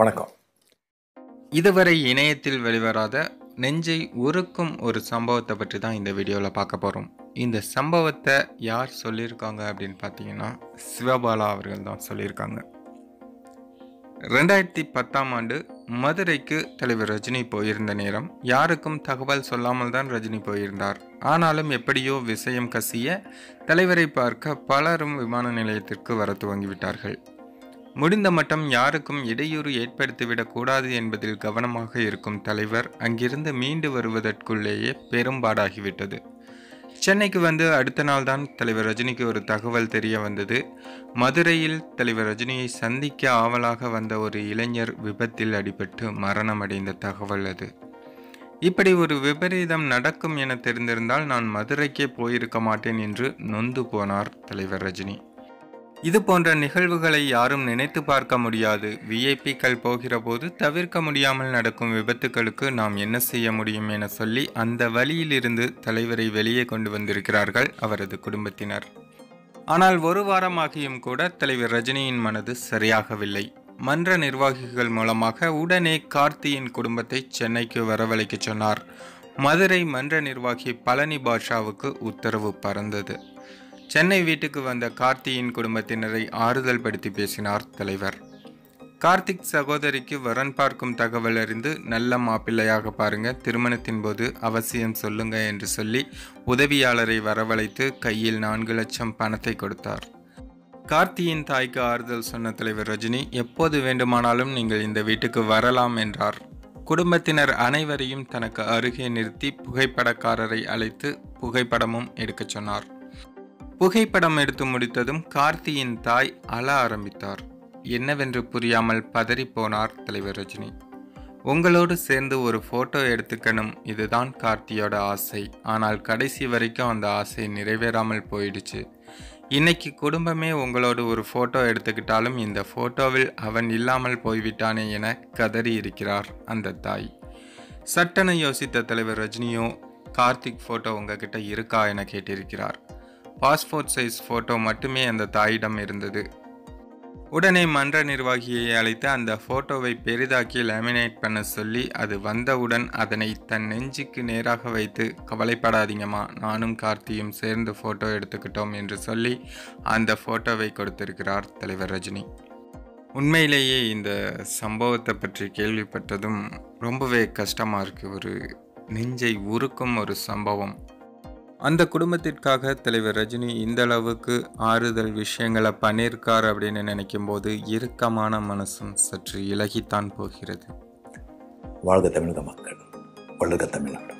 வணக்கம். இதுவரை இணையத்தில் வெளிவராத நெஞ்சை உருக்கும் ஒரு சம்பவத்தை பற்றி தான் இந்த வீடியோவில் பார்க்க போகிறோம் இந்த சம்பவத்தை யார் சொல்லியிருக்காங்க அப்படின்னு பார்த்தீங்கன்னா சிவபாலா அவர்கள் தான் சொல்லியிருக்காங்க. ரெண்டாயிரத்தி பத்தாம் ஆண்டு மதுரைக்கு தலைவர் ரஜினி போயிருந்த நேரம் யாருக்கும் தகவல் சொல்லாமல் தான் ரஜினி போயிருந்தார். ஆனாலும் எப்படியோ விஷயம் கசிய தலைவரை பார்க்க பலரும் விமான நிலையத்திற்கு வர துவங்கிவிட்டார்கள். முடிந்த மட்டம் யாருக்கும் இடையூறு ஏற்படுத்திவிடக் கூடாது என்பதில் கவனமாக இருக்கும் தலைவர் அங்கிருந்து மீண்டு வருவதற்குள்ளேயே பெரும்பாடாகிவிட்டது. சென்னைக்கு வந்து அடுத்த நாள் தான் தலைவர் ரஜினிக்கு ஒரு தகவல் தெரிய வந்தது. மதுரையில் தலைவர் ரஜினியை சந்திக்க ஆவலாக வந்த ஒரு இளைஞர் விபத்தில் அடிபட்டு மரணமடைந்த தகவல் அது. இப்படி ஒரு விபரீதம் நடக்கும் என தெரிந்திருந்தால் நான் மதுரைக்கே போயிருக்க மாட்டேன் என்று நொந்து போனார் தலைவர் ரஜினி. இது போன்ற நிகழ்வுகளை யாரும் நினைத்து பார்க்க முடியாது. விஐபிக்கள் போகிற போது தவிர்க்க முடியாமல் நடக்கும் விபத்துகளுக்கு நாம் என்ன செய்ய முடியும் என சொல்லி அந்த வழியிலிருந்து தலைவரை வெளியே கொண்டு வந்திருக்கிறார்கள் அவரது குடும்பத்தினர். ஆனால் ஒரு வாரமாகியும் கூட தலைவர் ரஜினியின் மனது சரியாகவில்லை. மன்ற நிர்வாகிகள் மூலமாக உடனே கார்த்தியின் குடும்பத்தை சென்னைக்கு வரவழைக்க சொன்னார். மதுரை மன்ற நிர்வாகி பழனி பாஷாவுக்கு உத்தரவு பறந்தது. சென்னை வீட்டுக்கு வந்த கார்த்தியின் குடும்பத்தினரை ஆறுதல் படுத்தி பேசினார் தலைவர். கார்த்திக் சகோதரிக்கு வரன் பார்க்கும் தகவல் அறிந்து நல்ல மாப்பிள்ளையாக பாருங்க திருமணத்தின் போது அவசியம் சொல்லுங்க என்று சொல்லி உதவியாளரை வரவழைத்து கையில் நான்கு லட்சம் பணத்தை கொடுத்தார். கார்த்தியின் தாய்க்கு ஆறுதல் சொன்ன தலைவர் ரஜினி எப்போது வேண்டுமானாலும் நீங்கள் இந்த வீட்டுக்கு வரலாம் என்றார். குடும்பத்தினர் அனைவரையும் தனக்கு அருகே நிறுத்தி புகைப்படக்காரரை அழைத்து புகைப்படமும் எடுக்கச் சொன்னார். புகைப்படம் எடுத்து முடித்ததும் கார்த்தியின் தாய் அழ ஆரம்பித்தார். என்னவென்று புரியாமல் பதறிப்போனார் தலைவர் ரஜினி. உங்களோடு சேர்ந்து ஒரு ஃபோட்டோ எடுத்துக்கணும் இதுதான் கார்த்தியோட ஆசை. ஆனால் கடைசி வரைக்கும் அந்த ஆசை நிறைவேறாமல் போயிடுச்சு. இன்னைக்கு குடும்பமே உங்களோடு ஒரு ஃபோட்டோ எடுத்துக்கிட்டாலும் இந்த ஃபோட்டோவில் அவன் இல்லாமல் போய்விட்டானே என கதறி இருக்கிறார் அந்த தாய். சட்டென யோசித்த தலைவர் ரஜினியோ கார்த்திக் ஃபோட்டோ உங்ககிட்ட இருக்கா? என கேட்டிருக்கிறார். பாஸ்போர்ட் சைஸ் ஃபோட்டோ மட்டுமே அந்த தாயிடம் இருந்தது. உடனே மன்ற நிர்வாகியை அழைத்து அந்த ஃபோட்டோவை பெரிதாக்கி லேமினேட் பண்ண சொல்லி அது வந்தவுடன் அதனை தன் நெஞ்சுக்கு நேராக வைத்து கவலைப்படாதீங்கம்மா நானும் கார்த்தியும் சேர்ந்து ஃபோட்டோ எடுத்துக்கிட்டோம் என்று சொல்லி அந்த ஃபோட்டோவை கொடுத்திருக்கிறார் தலைவர் ரஜினி. உண்மையிலேயே இந்த சம்பவத்தை பற்றி கேள்விப்பட்டதும் ரொம்பவே கஷ்டமாக இருக்குது ஒரு நெஞ்சை உருக்கும் ஒரு சம்பவம். அந்த குடும்பத்திற்காக தலைவர் ரஜினி இந்த அளவுக்கு ஆறுதல் விஷயங்களை பண்ணியிருக்கார் அப்படின்னு நினைக்கும் போது இறுக்கமான மனசும் சற்று இலகித்தான் போகிறது. வாழ்க தமிழக மக்கள் வளர்க தமிழ்நாடு.